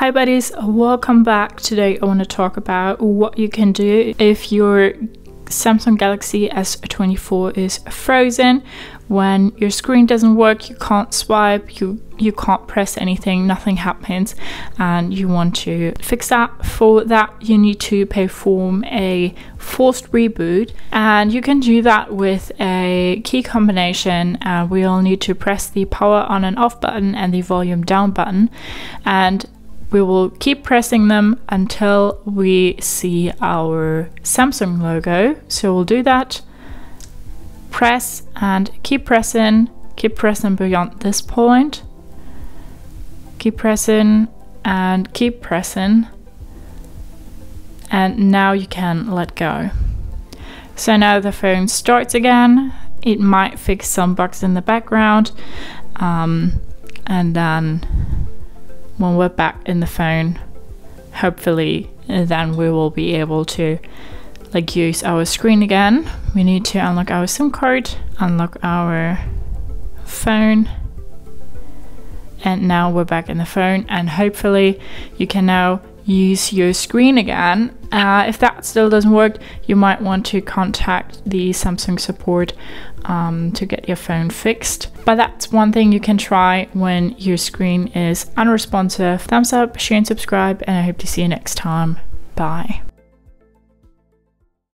Hi buddies, welcome back. Today I want to talk about what you can do if your Samsung Galaxy S24 is frozen. When your screen doesn't work, you can't swipe, you, you can't press anything, nothing happens, and you want to fix that. For that, you need to perform a forced reboot, and you can do that with a key combination. Uh, we'll need to press the power on and off button and the volume down button, and we will keep pressing them until we see our Samsung logo. So we'll do that, press and keep pressing, keep pressing beyond this point, keep pressing and keep pressing. And now you can let go. So now the phone starts again. It might fix some bugs in the background. Um, and then when we're back in the phone, hopefully then we will be able to like use our screen again. We need to unlock our SIM card, unlock our phone, and now we're back in the phone and hopefully you can now use your screen again. Uh, if that still doesn't work, you might want to contact the Samsung support um, to get your phone fixed. But that's one thing you can try when your screen is unresponsive. Thumbs up, share and subscribe, and I hope to see you next time. Bye.